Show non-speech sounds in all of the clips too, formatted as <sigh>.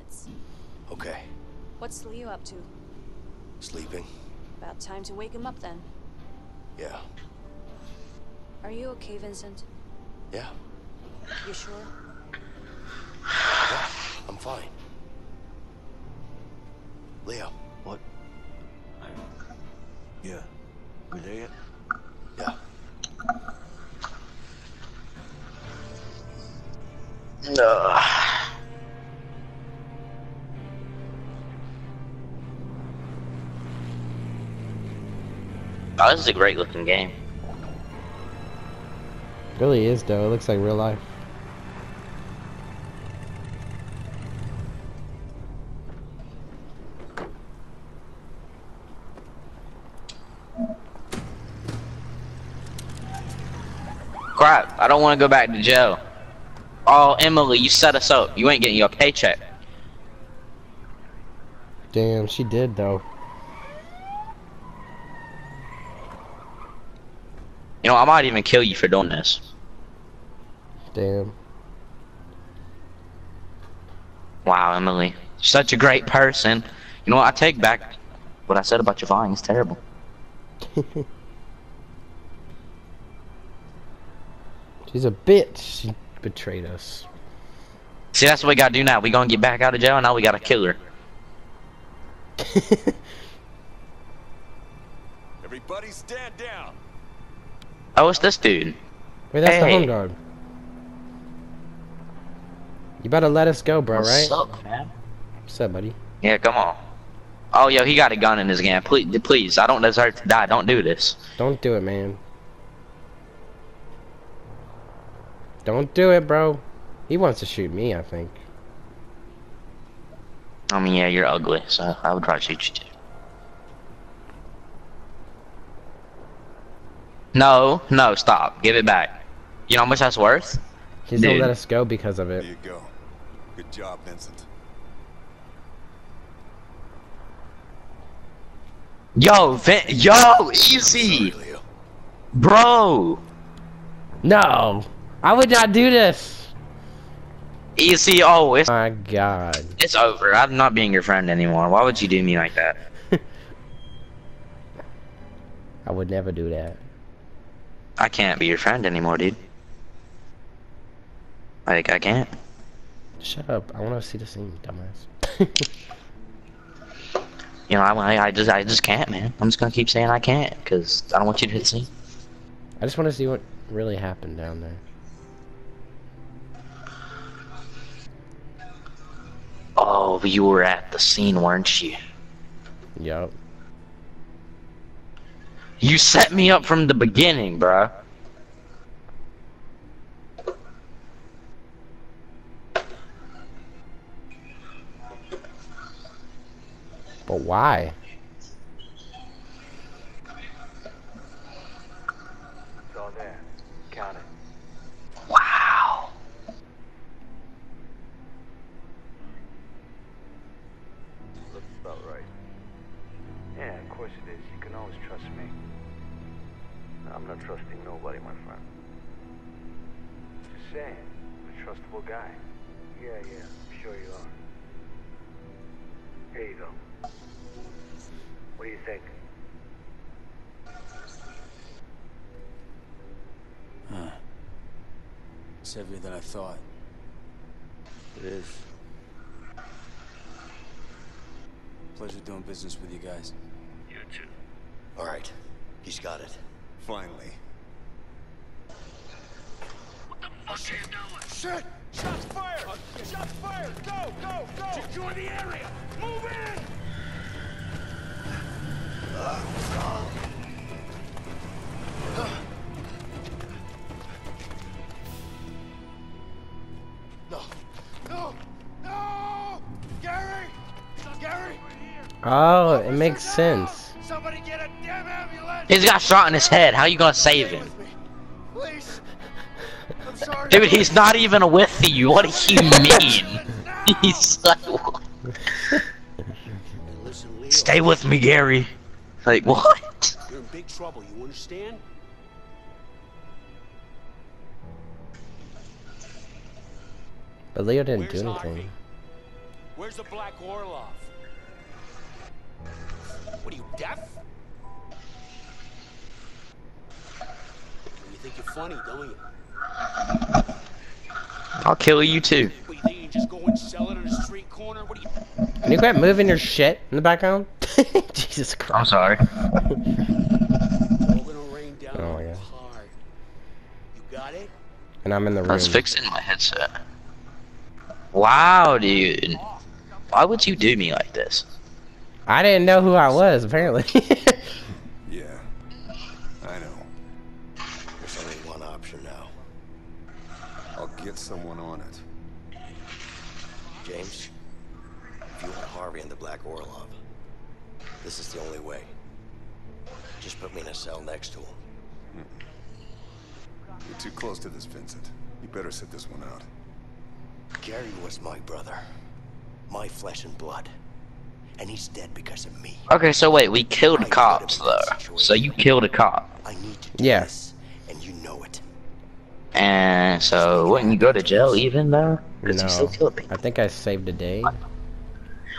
minutes. Okay. What's Leo up to? Sleeping? About time to wake him up then. Yeah. Are you okay, Vincent? Yeah. You sure? Yeah. I'm fine. Leo. What? Yeah. We there yet? Yeah. No. Oh, this is a great looking game. really is though. It looks like real life. Crap, I don't want to go back to jail. Oh, Emily, you set us up. You ain't getting your paycheck. Damn, she did though. You know, I might even kill you for doing this. Damn. Wow, Emily. Such a great person. You know what? I take back what I said about your lying. It's terrible. <laughs> She's a bitch. She betrayed us. See, that's what we gotta do now. We gonna get back out of jail, and now we gotta kill her. <laughs> Everybody stand down. Oh, it's this dude. Wait, that's the home guard. You better let us go, bro, right? What's up, man? What's up, buddy? Yeah, come on. Oh, yo, he got a gun in his hand. Please, please, I don't deserve to die. Don't do this. Don't do it, man. Don't do it, bro. He wants to shoot me, I think. I mean, yeah, you're ugly, so I would try to shoot you too. No, no, stop. Give it back. You know how much that's worth? He's gonna let us go because of it. There you go. Good job, Vincent. Yo, Vin yo, easy, Sorry, bro. No! I would not do this! Easy. Oh, it's My god. it's over. I'm not being your friend anymore. Why would you do me like that? <laughs> I would never do that. I can't be your friend anymore, dude. Like I can't. Shut up. I want to see the scene, dumbass. <laughs> You know, I, I, I just, I just can't, man. I'm just gonna keep saying I can't, cause I don't want you to hit the scene. I just want to see what really happened down there. Oh, you were at the scene, weren't you? Yup. You set me up from the beginning, bruh. But why? He's got it. Finally. Shit! Shots fired! Shots fired! Go, go, go! Secure the area! Move in! No. No. No! Gary! Gary! Oh, it makes sense. He's got shot in his head. How you gonna save him? Please! I'm sorry. Dude, he's not even with you. What do you mean? <laughs> He's like, what? Listen, Stay with me, Gary. Like, what? You're in big trouble. You understand? But Leo didn't Where's do Harvey? anything. Where's the Black Orlov? What are you, deaf? Think you're funny, don't you? I'll kill you too. What, you think you can just go and sell it on a street corner? What are you... Can you quit moving your shit in the background? <laughs> Jesus Christ. I'm sorry. It's all gonna rain down Oh, on yeah. hard. You got it? And I'm in the room. I was fixing my headset. Wow, dude. Why would you do me like this? I didn't know who I was, apparently. <laughs> this is the only way. Just put me in a cell next to him. Hmm. You're too close to this, Vincent. You better sit this one out. Gary was my brother. My flesh and blood. And he's dead because of me. Okay, so wait, we killed cops though. So you killed a cop. I need to do Yeah. this, and you know it. And so wouldn't you go to jail even though? Because you still no. killed people. I think I saved a day.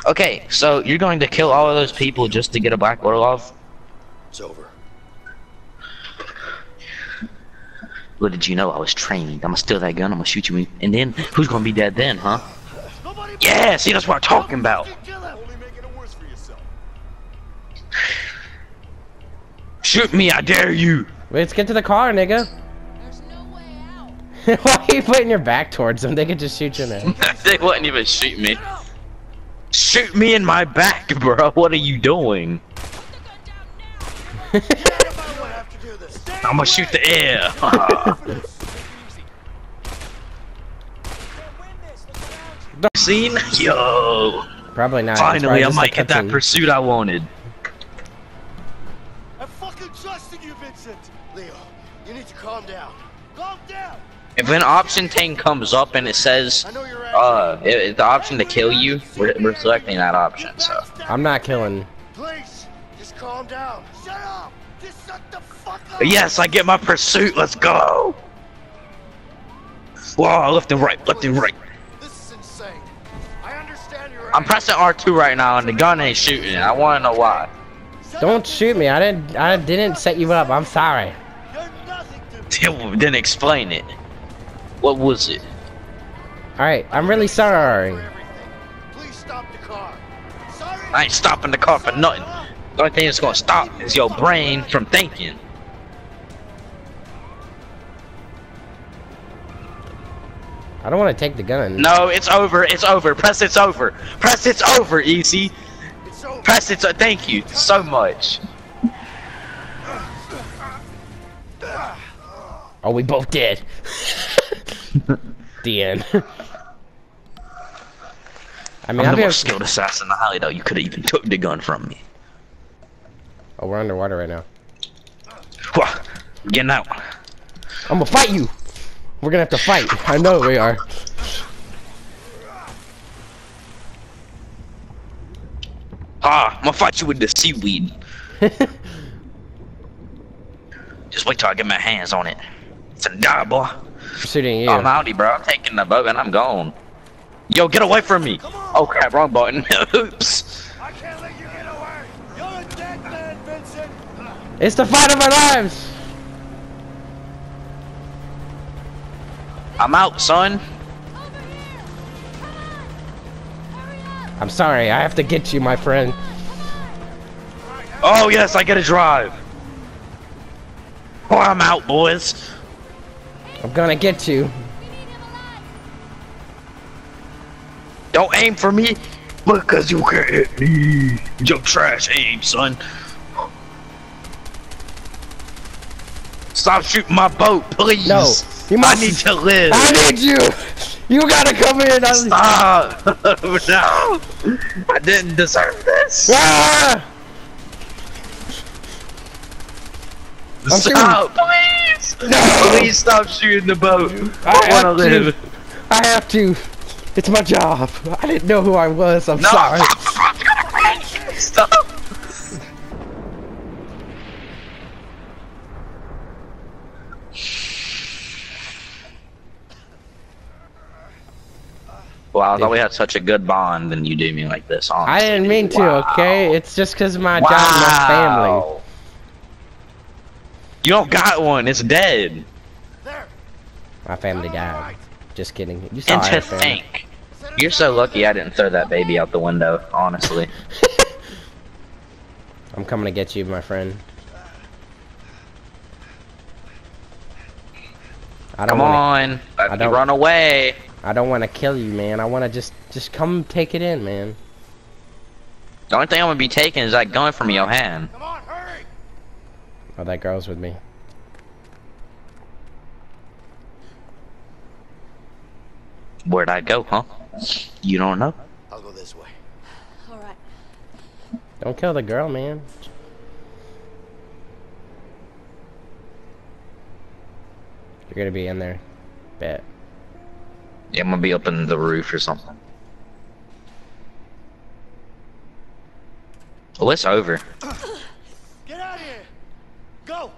Okay, so you're going to kill all of those people just to get a Black Orlov? It's over. Little did you know I was trained. I'm gonna steal that gun, I'm gonna shoot you, and then who's gonna be dead then, huh? Yeah, see, that's what I'm talking about. Only making it worse for yourself. Shoot me, I dare you. Wait, let's get to the car, nigga. There's no way out. <laughs> Why are you putting your back towards them? They could just shoot you in there. <laughs> they wouldn't even shoot me. Shoot me in my back, <laughs> bro. What are you doing? <laughs> I have to do this. I'm gonna shoot the air. <laughs> Scene? Yo. Probably not. It's Finally, probably I just a might get that pursuit I wanted. I'm fucking trusting you, Vincent. Leo, you need to calm down. Calm. If an option thing comes up and it says, I know you're uh, it, it's the option to kill you, we're, we're selecting that option, so. I'm not killing. Please, just calm down. Shut up. Just shut the fuck up. Yes, I get my pursuit, let's go! Whoa, left and right, left and right. This is insane. I understand you're I'm pressing R2 right now and the gun ain't shooting. I wanna know why. Don't shoot me. I didn't. I didn't set you up. I'm sorry. You're nothing to me. <laughs> Then explain it. What was it? All right. I'm really sorry. Please stop the car. Sorry. I ain't stopping the car for nothing. The only thing that's gonna stop is your brain from thinking. I don't want to take the gun. No, it's over, it's over. Press it's over. Press it's over, easy. It's over. Press it's uh, thank you so much. Oh, we both did. <laughs> the end. <laughs> I mean, I'm I'll the more skilled assassin in the hideout. You could have even took the gun from me. Oh, we're underwater right now. Getting out. I'm gonna fight you. We're gonna have to fight. I know we are. Ah, I'm gonna fight you with the seaweed. <laughs> Just wait till I get my hands on it. It's a die, boy. Shooting you. I'm outie, bro. I'm taking the boat and I'm gone. Yo, get away from me. Oh crap, wrong button. <laughs> Oops. I can't let you get away. You're a dead man, Vincent. It's the fight of our lives. I'm out, son. I'm sorry. I have to get you, my friend. Oh yes, I get to drive. Oh, I'm out, boys. I'm gonna get you. Don't aim for me because you can't hit me. Your trash aim, son. Stop shooting my boat, please. No, you must- I need to live. I need you. You gotta come in. I- Stop! <laughs> no! I didn't deserve this! Ah! Stop! Please! No! Please stop shooting the boat! I I, wanna live! I have to. It's my job. I didn't know who I was. I'm No! sorry. Stop! Well, I thought we had such a good bond, and you do me like this. Honestly, I didn't mean dude. to, okay? It's just because of my job and my family. Wow. You don't got one. It's dead. There. My family died. right. Just kidding. You saw and to think, you're so lucky I didn't throw that baby out the window. Honestly. <laughs> I'm coming to get you, my friend. I don't Come wanna, on. I don't- run away. I don't want to kill you, man. I want to just just come take it in, man. The only thing I'm gonna be taking is that gun from your hand. Come on, hurry. Oh, that girl's with me. Where'd I go, huh? You don't know? I'll go this way. All right. Don't kill the girl, man. You're gonna be in there. Bet. Yeah, I'm gonna be up in the roof or something. Oh, it's over. Get out of here. Go.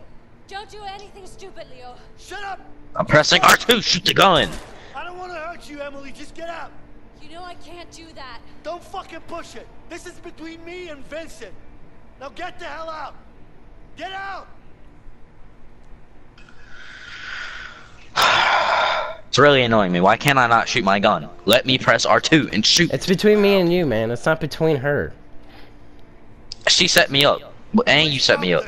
Don't do anything stupid, Leo. Shut up. I'm pressing R2. Shoot the gun. I don't want to hurt you, Emily. Just get out. You know I can't do that. Don't fucking push it. This is between me and Vincent. Now get the hell out. Get out. It's really annoying me. Why can't I not shoot my gun? Let me press R2 and shoot. It's between me and you, man. It's not between her. She set me up. And you set me up.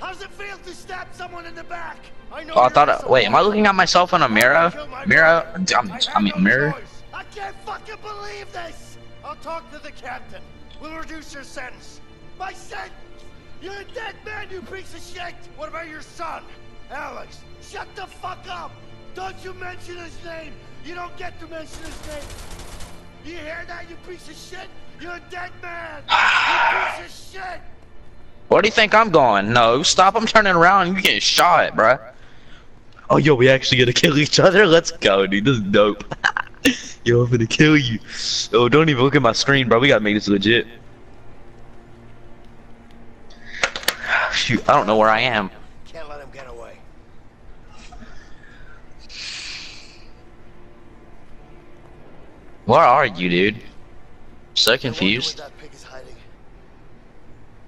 How does it feel to stab someone in the back? I know Oh, I thought. Uh, innocent. wait, am I looking at myself in a mirror? Mirror? I'm, I I mean, no mirror? choice. I can't fucking believe this. I'll talk to the captain. We'll reduce your sentence. My sentence? You're a dead man, you piece of shit. What about your son, Alex? Shut the fuck up. Don't you mention his name. You don't get to mention his name. You hear that, you piece of shit? You're a dead man. you piece of shit. Where do you think I'm going? No, stop. I'm turning around and you getting shot, bruh. Oh, yo, we actually gonna kill each other? Let's go, dude. This is dope. <laughs> yo, I'm gonna kill you. Oh, don't even look at my screen, bro. We gotta make this legit. Shoot, I don't know where I am. Can't let him get away. Where are you, dude? So confused. where that pig is hiding.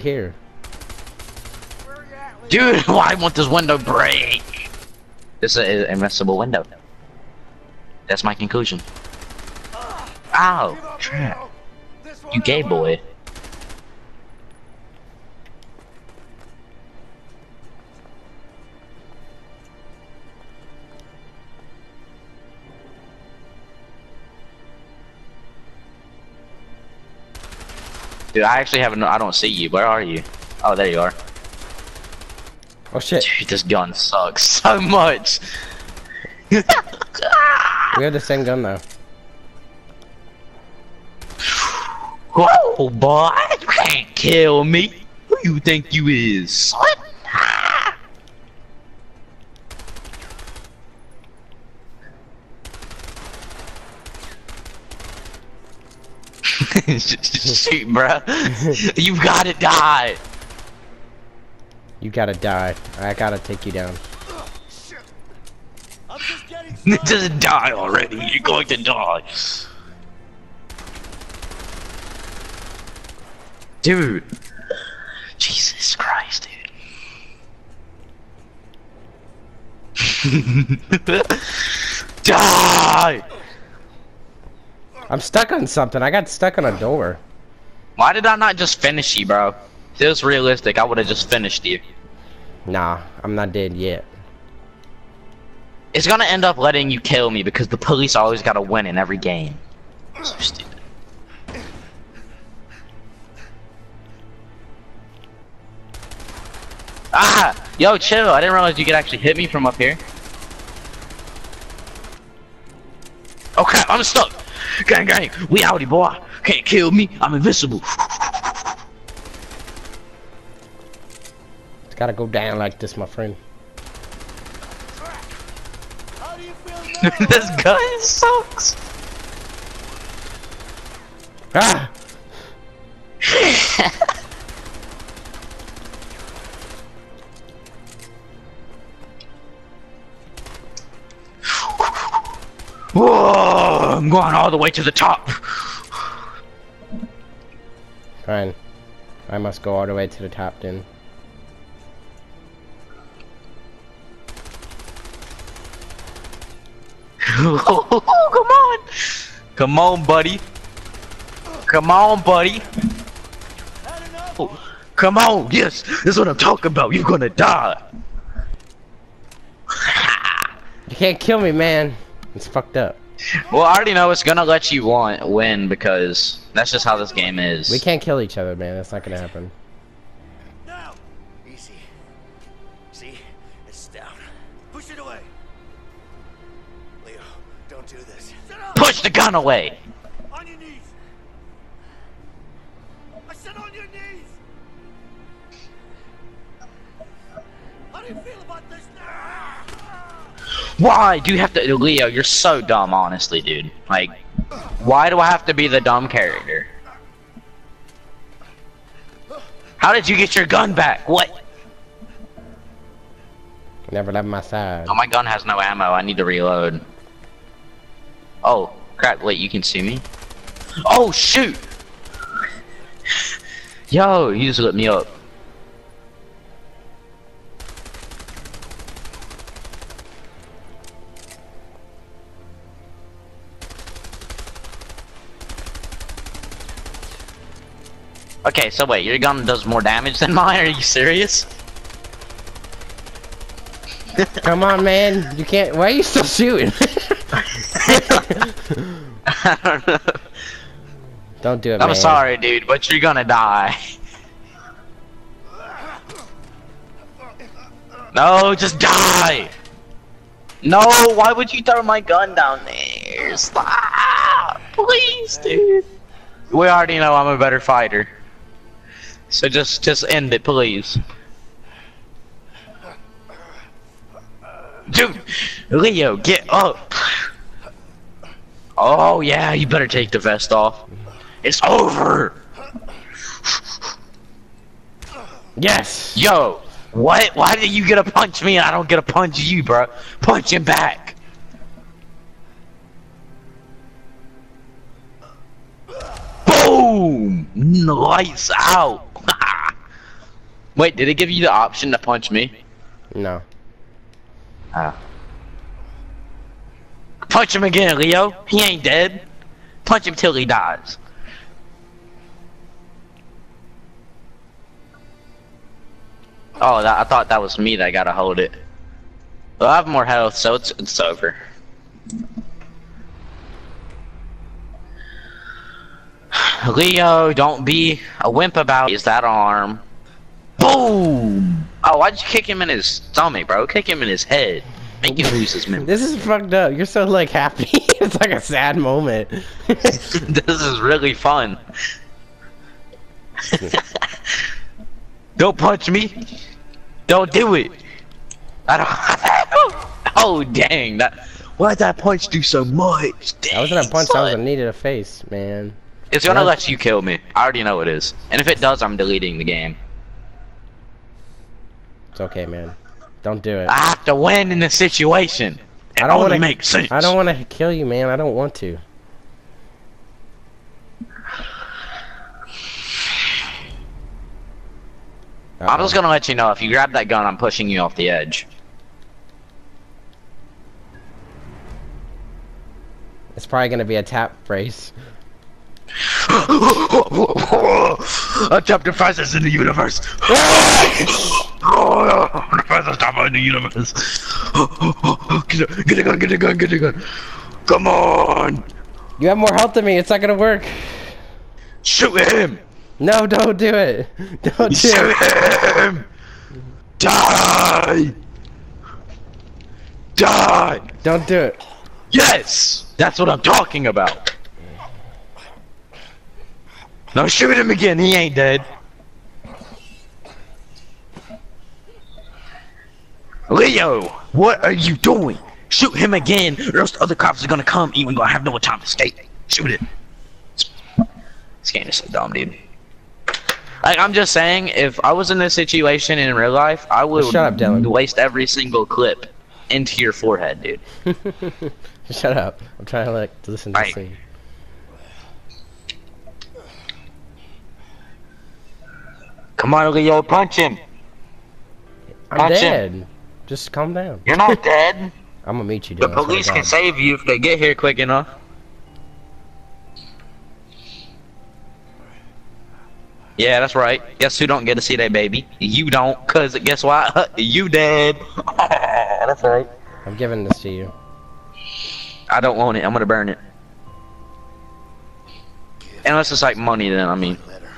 Here. Dude, <laughs> why won't this window break? This is an invincible window. That's my conclusion. Ow, trap. You gay boy. Dude, I actually have no. I don't see you. Where are you? Oh, there you are. Oh shit. Dude, this gun sucks <laughs> so much. <laughs> We have the same gun though. Whoa, boy, you can't kill me. Who you think you is, son? <laughs> Shoot, bro. You've gotta die. You gotta die. I gotta take you down. Shit. I'm just. Just die already. You're going to die. Dude. Jesus Christ, dude. <laughs> die! I'm stuck on something. I got stuck on a door. Why did I not just finish you, bro? If it was realistic, I would have just finished you. Nah, I'm not dead yet. It's gonna end up letting you kill me because the police always gotta win in every game. So stupid. Ah! Yo, chill. I didn't realize you could actually hit me from up here. Okay, I'm stuck. Gang, gang. We outie, boy. Can't kill me. I'm invincible. Gotta go down like this, my friend. How do you feel now? this gun sucks. Ah! <laughs> Whoa! I'm going all the way to the top. Fine. I must go all the way to the top then. Oh, come on. Come on, buddy. Come on, buddy. Oh, come on. Yes, this is what I'm talking about. You're gonna die. You can't kill me, man. It's fucked up. Well, I already know it's gonna let you want win because that's just how this game is. We can't kill each other, man. That's not gonna happen. The gun away. On your knees! I said on your knees! How do you feel about this now? Why do you have to, Leo? You're so dumb, honestly, dude. Like, why do I have to be the dumb character? How did you get your gun back? What? Never left my side. Oh, my gun has no ammo. I need to reload. Oh, crap. Wait, you can see me? Oh, shoot! Yo, you just lit me up. Okay, so wait, your gun does more damage than mine? Are you serious? Come on, man. You can't. Why are you still shooting? <laughs> <laughs> I don't know. Don't do it, I'm man. sorry, dude, but you're gonna die. No, just die! No, why would you throw my gun down there? Stop! Please, dude. We already know I'm a better fighter. So just, just end it, please. Dude, Leo, get up! Oh yeah, you better take the vest off. It's over! Yes. Yo, what? Why did you get a punch me and I don't get a punch you, bro? Punch him back. Boom! Lights out. <laughs> Wait, did it give you the option to punch me? No. Oh. Punch him again, Leo. He ain't dead. Punch him till he dies. Oh, that, I thought that was me that gotta hold it. Well, I have more health, so it's it's over. Leo, don't be a wimp about is that arm. Boom! Oh, why'd you kick him in his stomach, bro? Kick him in his head. Make you, his memory. This is fucked up. You're so like happy. <laughs> it's like a sad moment. <laughs> this is really fun. <laughs> Don't punch me. Don't do it. I don't. Oh dang! That. Why'd that punch do so much? Dang, I wasn't a punch. I was a son. knee to the face, man. It's gonna let you kill me. I already know it is. And if it does, I'm deleting the game. It's okay, man. Don't do it. I have to win in this situation. It I don't only wanna- makes sense. I don't want to kill you, man. I don't want to. I'm just gonna let you know if you grab that gun, I'm pushing you off the edge. It's probably gonna be a tap phrase. <laughs> A chapter fastest in the universe. <laughs> <laughs> oh, the fastest chopper in the universe. Get a, get a gun, get a gun, get a gun. Come on. You have more health than me. It's not gonna work. Shoot him. No, don't do it. <laughs> Don't do Shoot it. him. Die. Die. Don't do it. Yes. That's what I'm talking about. Now shoot him again. He ain't dead. Leo, what are you doing? Shoot him again, or else the other cops are gonna come and we're gonna have no time to escape. Shoot it. This game is so dumb, dude. Like, I'm just saying, if I was in this situation in real life, I would Shut up, Dylan. waste every single clip into your forehead, dude. <laughs> Shut up. I'm trying to like to listen to the scene. Come on, Leo, punch him. I'm Punch him. Dead. Just calm down. You're not dead. <laughs> I'm gonna meet you. The Dylan, I police can save you if they get here quick enough. Yeah, that's right. Guess who don't get to see that baby? You don't, cause guess what? <laughs> you dead. <laughs> that's right. I'm giving this to you. I don't want it. I'm gonna burn it. Unless it's like money, then I mean, Letter.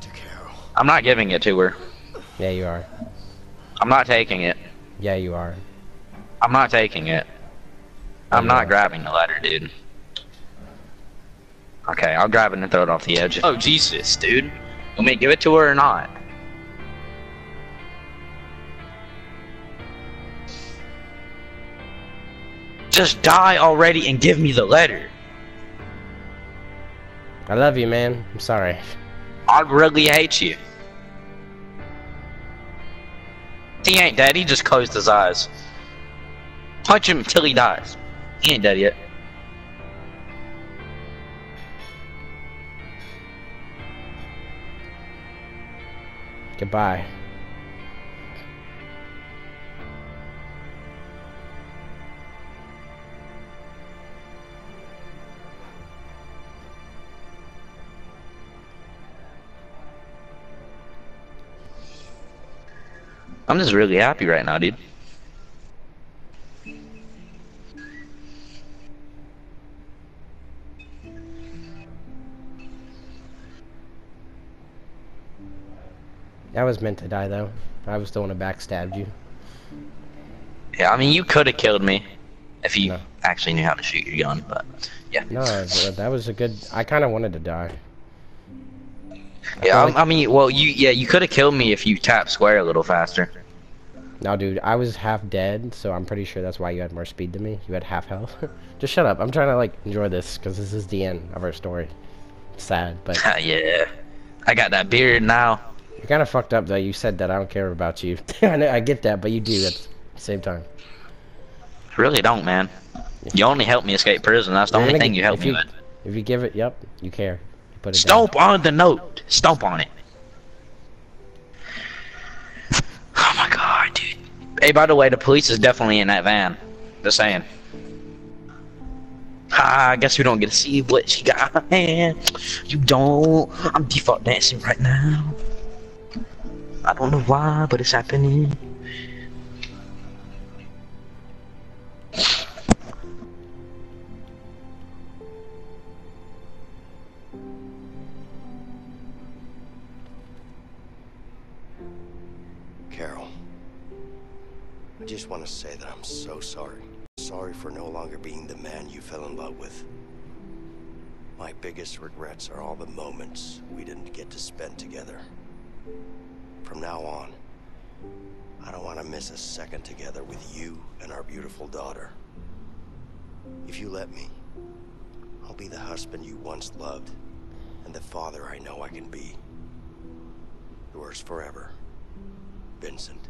To Carol. I'm not giving it to her. Yeah, you are. I'm not taking it. Yeah, you are. I'm not taking it. Oh, I'm Yeah. not grabbing the letter, dude. Okay, I'll grab it and throw it off the edge. Oh, Jesus, dude. Want me give it to her or not? Just die already and give me the letter. I love you, man. I'm sorry. I really hate you. He ain't dead, he just closed his eyes. Punch him till he dies. He ain't dead yet. Goodbye. I'm just really happy right now, dude. I was meant to die though. I was the one who backstabbed you. Yeah, I mean, you could have killed me if you No. actually knew how to shoot your gun, but yeah. No, that was a good. I kind of wanted to die. Yeah, like- I, I mean, well, you yeah, you could have killed me if you tapped square a little faster. No, dude, I was half dead, so I'm pretty sure that's why you had more speed than me. You had half health. <laughs> Just shut up. I'm trying to like enjoy this because this is the end of our story. Sad, but <laughs> yeah, I got that beard now. you're kind of fucked up though. You said that I don't care about you. <laughs> I know, I get that, but you do at the same time. Really don't, man. You only helped me escape prison. That's the You're only thing get- you helped me you, with. If you give it, yep, you care. You put it down. Stomp on the note. Stomp on it. Hey, by the way, the police is definitely in that van. Just saying. Ah, I guess we don't get to see what she got in. You don't. I'm default dancing right now. I don't know why, but it's happening. I just want to say that I'm so sorry. Sorry for no longer being the man you fell in love with. My biggest regrets are all the moments we didn't get to spend together. From now on, I don't want to miss a second together with you and our beautiful daughter. If you let me, I'll be the husband you once loved and the father I know I can be. Yours forever, Vincent.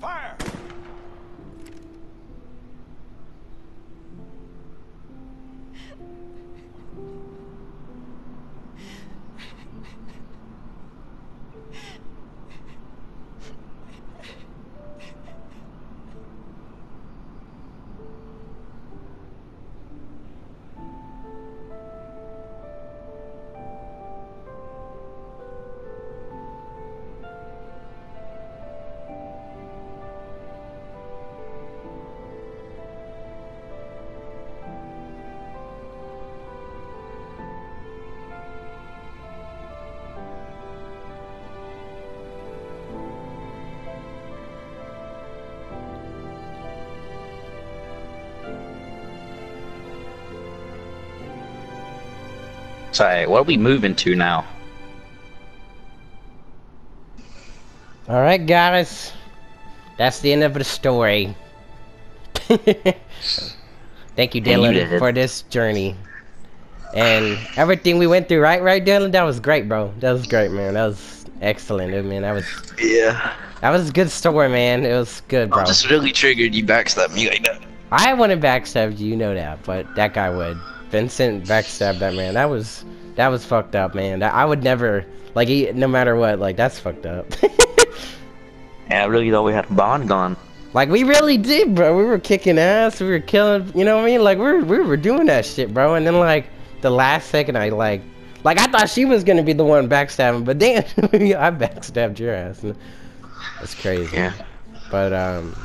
Fire! Sorry, what are we moving to now? All right, guys. That's the end of the story. <laughs> Thank you, And you Dylan, did for this journey. And everything we went through, right, right, Dylan? That was great, bro. That was great, man. That was excellent, dude, man. That was Yeah. that was a good story, man. It was good, bro. I just really triggered you backstab me like that. I wouldn't backstab you, you know that, but that guy would. Vincent backstabbed that man. That was that was fucked up, man. That, I would never like he, no matter what, like that's fucked up. <laughs> Yeah, I really thought we had a bond gone. like we really did, bro. We were kicking ass. We were killing. You know what I mean? Like we were, we were doing that shit, bro. And then like the last second, I like like I thought she was gonna be the one backstabbing, but then <laughs> I backstabbed your ass. That's crazy. Yeah. But um,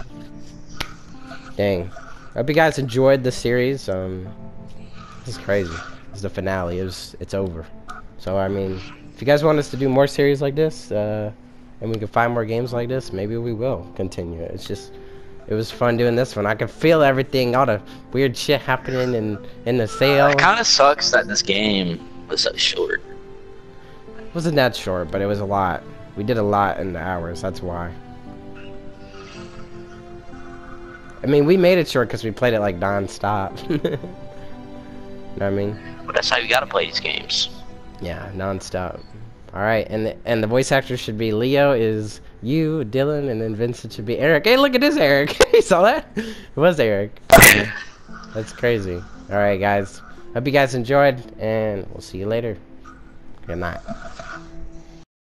dang. I hope you guys enjoyed the series. Um, this is crazy. It's the finale. It was, it's over. So I mean, if you guys want us to do more series like this, uh, and we can find more games like this, maybe we will continue. It's just, it was fun doing this one. I could feel everything, all the weird shit happening in in the sale. It kind of sucks that this game was so short. wasn't that short, but it was a lot. We did a lot in the hours. That's why. I mean, we made it short because we played it like non-stop. <laughs> know what I mean? But that's how you gotta play these games. Yeah, non-stop. All right, and the, and the voice actor should be Leo is you, Dylan, and then Vincent should be Eric. Hey, look at this, Eric. <laughs> you saw that? It was Eric. <laughs> That's crazy. All right, guys. Hope you guys enjoyed, and we'll see you later. Good night.